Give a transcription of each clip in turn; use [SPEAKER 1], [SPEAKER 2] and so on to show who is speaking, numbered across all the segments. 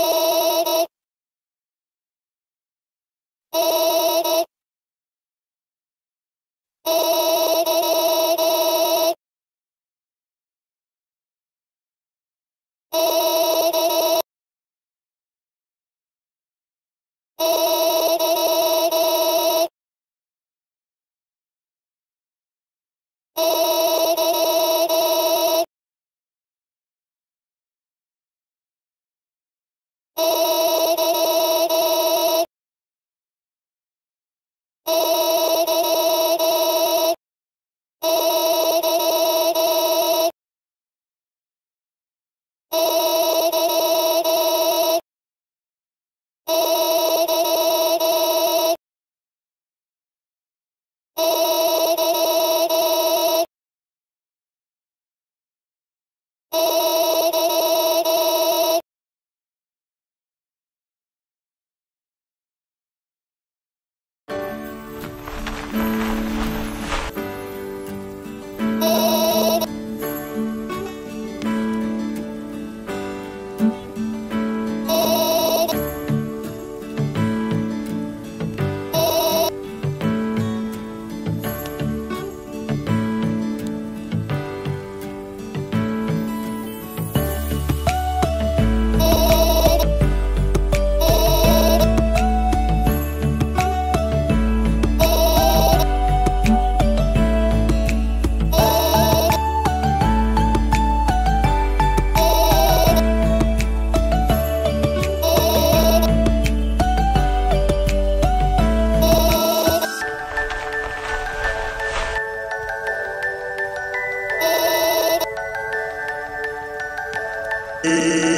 [SPEAKER 1] Oh!
[SPEAKER 2] えー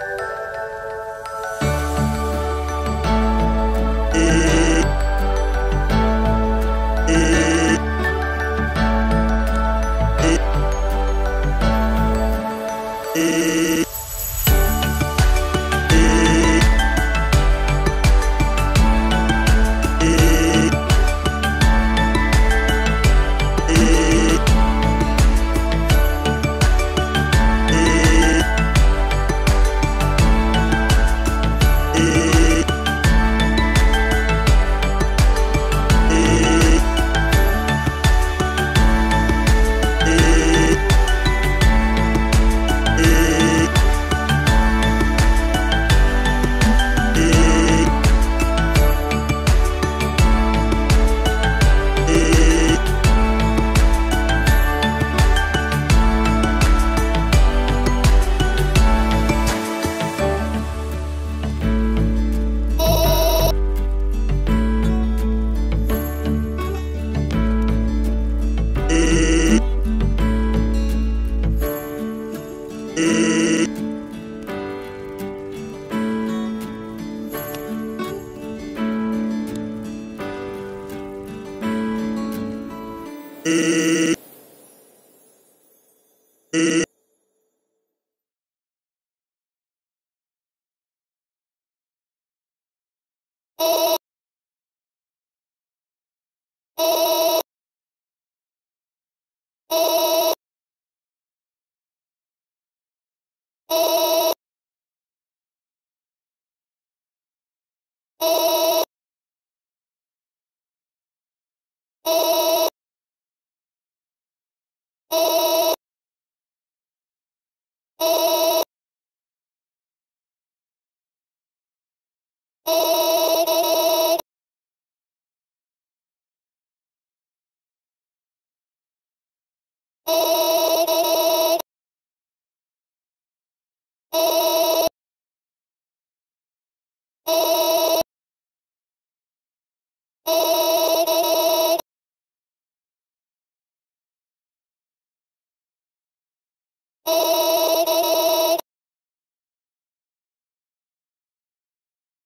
[SPEAKER 2] Oh! Oh!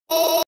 [SPEAKER 2] Oh!